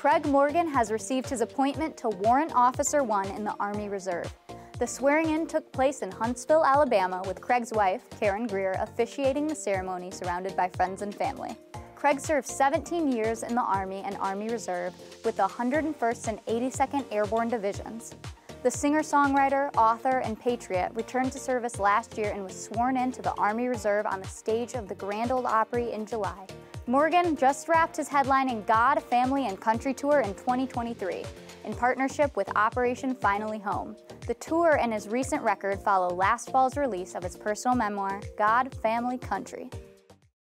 Craig Morgan has received his appointment to Warrant Officer 1 in the Army Reserve. The swearing in took place in Huntsville, Alabama, with Craig's wife, Karen Greer, officiating the ceremony surrounded by friends and family. Craig served 17 years in the Army and Army Reserve with the 101st and 82nd Airborne Divisions. The singer-songwriter, author, and patriot returned to service last year and was sworn into the Army Reserve on the stage of the Grand Ole Opry in July. Morgan just wrapped his headlining God, Family, and Country Tour in 2023 in partnership with Operation Finally Home. The tour and his recent record follow last fall's release of his personal memoir, God, Family, Country.